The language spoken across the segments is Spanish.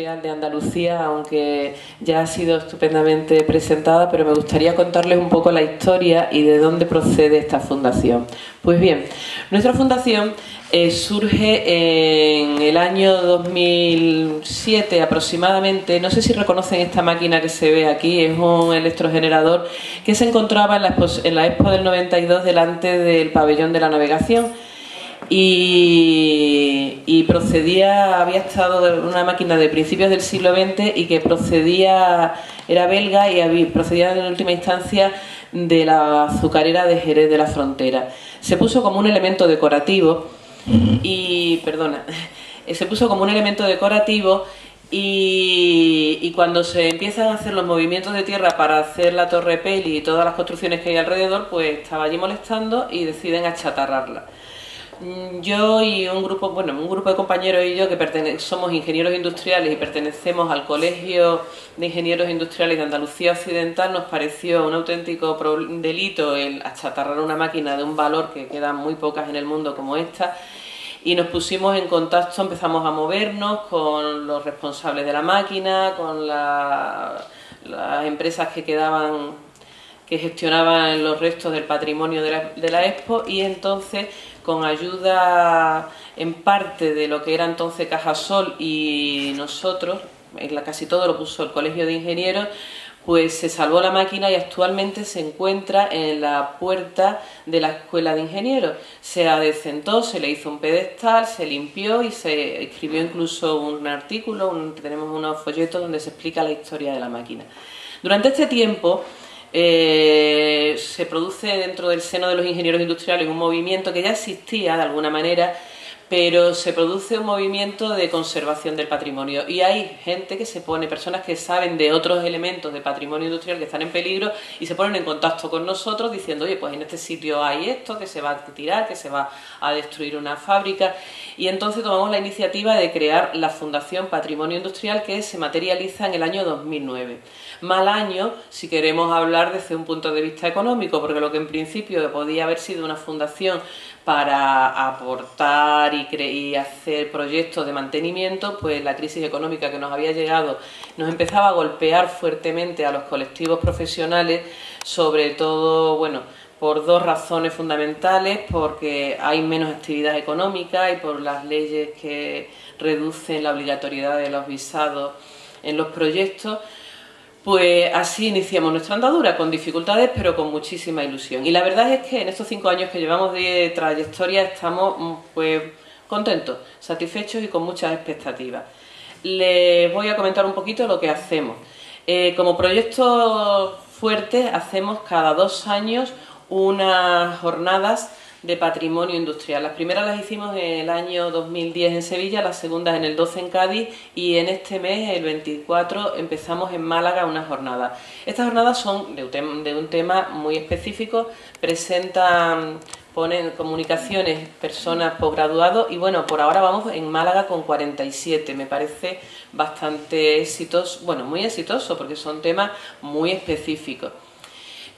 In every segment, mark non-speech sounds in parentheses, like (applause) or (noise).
Industrial de Andalucía, aunque ya ha sido estupendamente presentada, pero me gustaría contarles un poco la historia y de dónde procede esta fundación. Pues bien, nuestra fundación eh, surge en el año 2007 aproximadamente. No sé si reconocen esta máquina que se ve aquí, es un electrogenerador que se encontraba en la, en la Expo del 92 delante del pabellón de la navegación y, procedía, había estado una máquina de principios del siglo XX y que procedía, era belga y procedía en última instancia de la azucarera de Jerez de la Frontera. Se puso como un elemento decorativo y, perdona, (laughs) se puso como un elemento decorativo y, y, cuando se empiezan a hacer los movimientos de tierra para hacer la torre Peli y todas las construcciones que hay alrededor, pues estaba allí molestando y deciden achatarrarla. Mm, yo y un grupo, bueno, un grupo de compañeros y yo que somos ingenieros industriales y pertenecemos al Colegio de Ingenieros Industriales de Andalucía Occidental, nos pareció un auténtico delito el achatarrar una máquina de un valor que quedan muy pocas en el mundo como esta. Y nos pusimos en contacto, empezamos a movernos con los responsables de la máquina, con las empresas que quedaban que gestionaban los restos del patrimonio de la, de la Expo y entonces con ayuda en parte de lo que era entonces Cajasol y nosotros, casi todo lo puso el Colegio de Ingenieros, pues se salvó la máquina y actualmente se encuentra en la puerta de la Escuela de Ingenieros. Se adecentó, se le hizo un pedestal, se limpió y se escribió incluso un artículo, tenemos unos folletos donde se explica la historia de la máquina. Durante este tiempo eh, se produce dentro del seno de los ingenieros industriales un movimiento que ya existía de alguna manera, pero se produce un movimiento de conservación del patrimonio y hay gente que se pone, personas que saben de otros elementos de patrimonio industrial que están en peligro y se ponen en contacto con nosotros diciendo, oye, pues en este sitio hay esto, que se va a tirar, que se va a destruir una fábrica y entonces tomamos la iniciativa de crear la Fundación Patrimonio Industrial que se materializa en el año 2009. Mal año si queremos hablar desde un punto de vista económico, porque lo que en principio podía haber sido una fundación para aportar y, hacer proyectos de mantenimiento, pues la crisis económica que nos había llegado nos empezaba a golpear fuertemente a los colectivos profesionales, sobre todo, bueno, por dos razones fundamentales, porque hay menos actividad económica y por las leyes que reducen la obligatoriedad de los visados en los proyectos, pues así iniciamos nuestra andadura, con dificultades pero con muchísima ilusión. Y la verdad es que en estos cinco años que llevamos de trayectoria estamos mm, pues contentos, satisfechos y con muchas expectativas. Les voy a comentar un poquito lo que hacemos. Eh, como proyecto fuerte hacemos cada dos años unas jornadas de patrimonio industrial. Las primeras las hicimos en el año 2010 en Sevilla, las segundas en el 12 en Cádiz y en este mes, el 24, empezamos en Málaga una jornada. Estas jornadas son de un, tema, muy específico, presentan ponen comunicaciones personas posgraduados y bueno, por ahora vamos en Málaga con 47, me parece bastante exitoso, bueno, muy exitoso porque son temas muy específicos.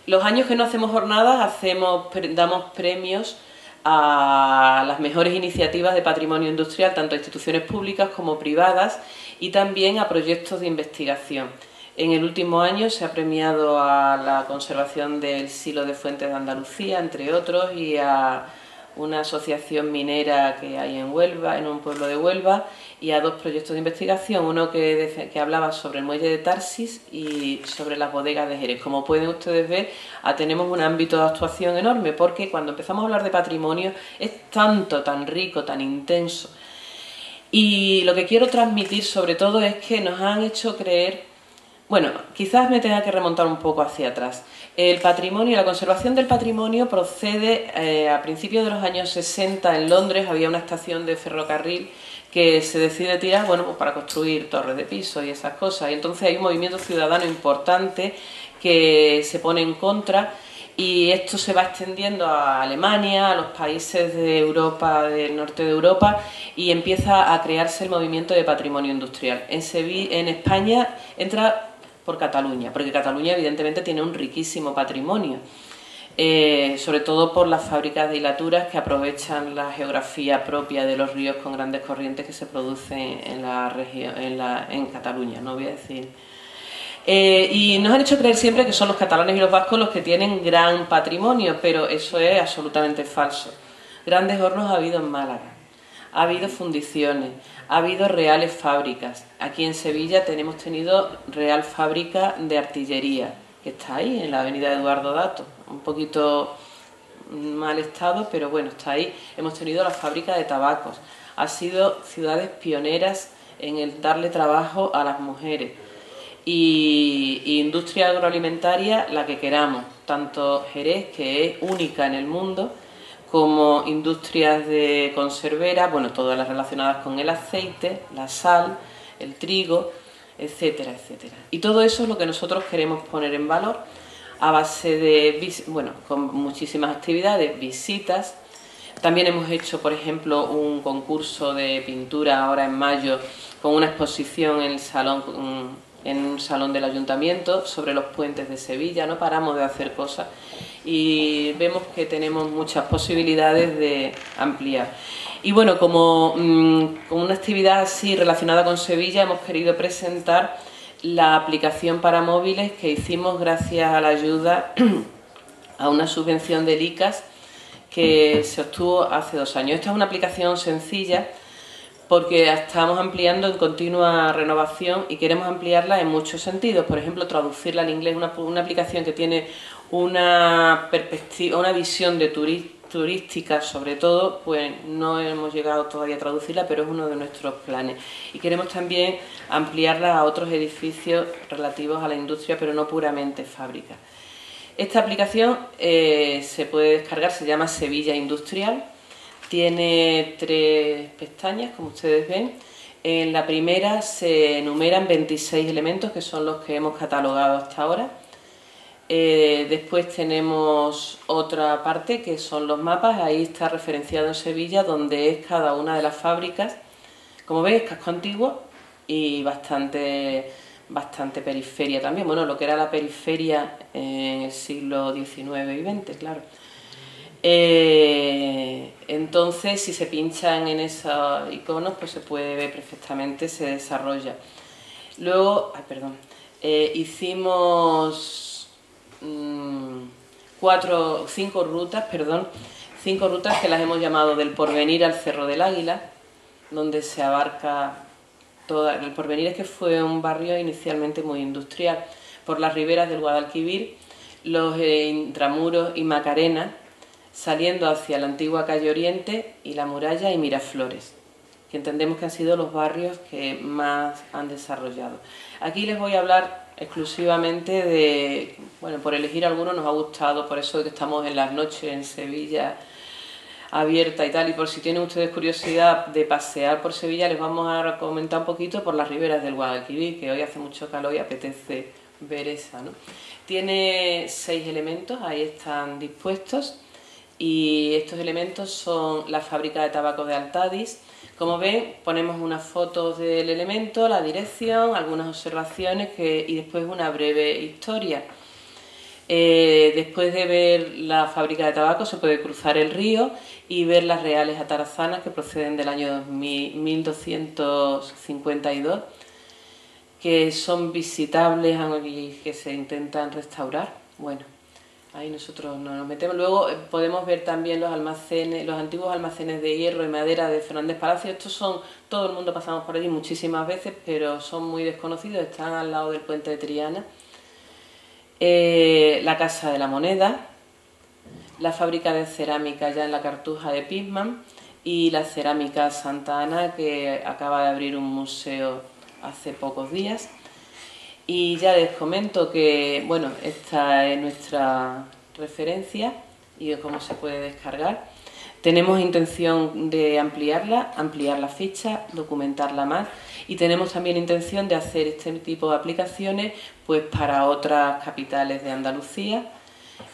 Los años que no hacemos jornadas hacemos, damos premios a las mejores iniciativas de patrimonio industrial, tanto a instituciones públicas como privadas, y también a proyectos de investigación. En el último año se ha premiado a la conservación del silo de fuentes de Andalucía, entre otros, y a una asociación minera que hay en Huelva, en un pueblo de Huelva, y a dos proyectos de investigación, uno que, que hablaba sobre el muelle de Tarsis y sobre las bodegas de Jerez. Como pueden ustedes ver, ah, tenemos un ámbito de actuación enorme, porque cuando empezamos a hablar de patrimonio es tanto, tan rico, tan intenso. Y lo que quiero transmitir sobre todo es que nos han hecho creer bueno, quizás me tenga que remontar un poco hacia atrás. El patrimonio, la conservación del patrimonio procede eh, a principios de los años 60 en Londres, había una estación de ferrocarril que se decide tirar bueno, pues para construir torres de piso y esas cosas. Y entonces hay un movimiento ciudadano importante que se pone en contra y esto se va extendiendo a Alemania, a los países de Europa, del norte de Europa, y empieza a crearse el movimiento de patrimonio industrial. En, en España entra por Cataluña, porque Cataluña evidentemente tiene un riquísimo patrimonio. eh, sobre todo por las fábricas de hilaturas que aprovechan la geografía propia de los ríos con grandes corrientes que se producen en la región, en, la, en Cataluña, no voy a decir. Eh, y nos han hecho creer siempre que son los catalanes y los vascos los que tienen gran patrimonio, pero eso es absolutamente falso. Grandes hornos ha habido en Málaga, ha habido fundiciones, ha habido reales fábricas. Aquí en Sevilla tenemos tenido real fábrica de artillería, que está ahí, en la avenida Eduardo Dato, un poquito mal estado, pero bueno, está ahí. Hemos tenido la fábrica de tabacos. Ha sido ciudades pioneras en el darle trabajo a las mujeres. Y, y, industria agroalimentaria, la que queramos, tanto Jerez, que es única en el mundo, como industrias de conservera, bueno, todas las relacionadas con el aceite, la sal, el trigo, etcétera, etcétera. Y todo eso es lo que nosotros queremos poner en valor a base de, bueno, con muchísimas actividades, visitas. También hemos hecho, por ejemplo, un concurso de pintura ahora en mayo con una exposición en el salón en un salón del ayuntamiento sobre los puentes de Sevilla, no paramos de hacer cosas y vemos que tenemos muchas posibilidades de ampliar. Y bueno, como, mm, como una actividad así relacionada con Sevilla hemos querido presentar la aplicación para móviles que hicimos gracias a la ayuda (clears throat) a una subvención del ICAS que se obtuvo hace dos años. Esta es una aplicación sencilla porque estamos ampliando en continua renovación y queremos ampliarla en muchos sentidos. Por ejemplo, traducirla al inglés, una, una aplicación que tiene una perspectiva, una visión de turística sobre todo, pues no hemos llegado todavía a traducirla, pero es uno de nuestros planes. Y queremos también ampliarla a otros edificios relativos a la industria, pero no puramente fábricas. Esta aplicación eh, se puede descargar, se llama Sevilla Industrial, tiene tres pestañas, como ustedes ven. En la primera se enumeran 26 elementos, que son los que hemos catalogado hasta ahora. Eh, después tenemos otra parte que son los mapas, ahí está referenciado en Sevilla donde es cada una de las fábricas. Como veis, casco antiguo y bastante, bastante periferia también, bueno, lo que era la periferia en el siglo XIX y XX, claro. Eh, entonces, si se pinchan en esos iconos, pues se puede ver perfectamente, se desarrolla. Luego, ay, perdón, eh, hicimos Mm, cuatro, cinco rutas, perdón, cinco rutas que las hemos llamado del Porvenir al Cerro del Águila, donde se abarca toda. El Porvenir es que fue un barrio inicialmente muy industrial, por las riberas del Guadalquivir, los eh, intramuros y Macarena, saliendo hacia la antigua calle Oriente y la muralla y Miraflores, que entendemos que han sido los barrios que más han desarrollado. Aquí les voy a hablar exclusivamente de, bueno, por elegir alguno nos ha gustado, por eso que estamos en las noches en Sevilla abierta y tal, y por si tienen ustedes curiosidad de pasear por Sevilla, les vamos a comentar un poquito por las riberas del Guadalquivir, que hoy hace mucho calor y apetece ver esa, ¿no? Tiene seis elementos, ahí están dispuestos, y estos elementos son la fábrica de tabaco de Altadis, como ven, ponemos unas fotos del elemento, la dirección, algunas observaciones y después una breve historia. Eh, después de ver la fábrica de tabaco se puede cruzar el río y ver las reales atarazanas que proceden del año 1252, que son visitables y que se intentan restaurar. Bueno, Ahí nosotros no nos metemos. Luego eh, podemos ver también los almacenes, los antiguos almacenes de hierro y madera de Fernández Palacio. Estos son, todo el mundo pasamos por allí muchísimas veces, pero son muy desconocidos. Están al lado del puente de Triana. Eh, la Casa de la Moneda, la fábrica de cerámica ya en la Cartuja de Pisman y la cerámica Santa Ana que acaba de abrir un museo hace pocos días. Y ya les comento que, bueno, esta es nuestra referencia y cómo se puede descargar. Tenemos intención de ampliarla, ampliar la ficha, documentarla más y tenemos también intención de hacer este tipo de aplicaciones pues para otras capitales de Andalucía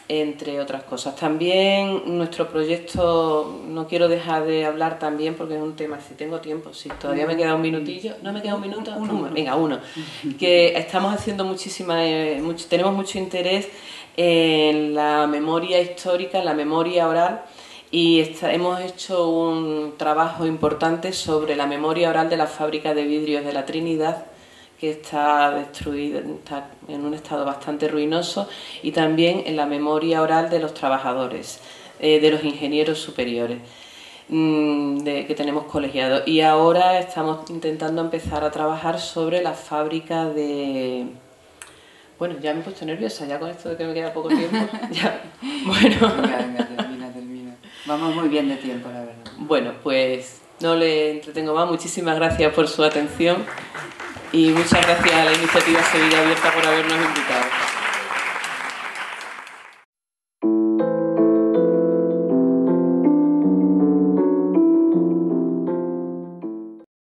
entre otras cosas. También nuestro proyecto, no quiero dejar de hablar también porque es un tema, si tengo tiempo, si todavía me queda un minutillo, no me queda un minuto, uno, venga, uno, (laughs) que estamos haciendo muchísima, eh, mucho, tenemos mucho interés en la memoria histórica, en la memoria oral y hemos hecho un trabajo importante sobre la memoria oral de la fábrica de vidrios de la Trinidad que está destruida, está en un estado bastante ruinoso, y también en la memoria oral de los trabajadores, eh, de los ingenieros superiores mm, que tenemos colegiados. Y ahora estamos intentando empezar a trabajar sobre la fábrica de... Bueno, ya me he puesto nerviosa, ya con esto de que me queda poco tiempo. (laughs) ya. Bueno. Venga, termina, termina. Vamos muy bien de tiempo, la verdad. Bueno, pues no le entretengo más. Muchísimas gracias por su atención y muchas gracias a la iniciativa Sevilla Abierta por habernos invitado.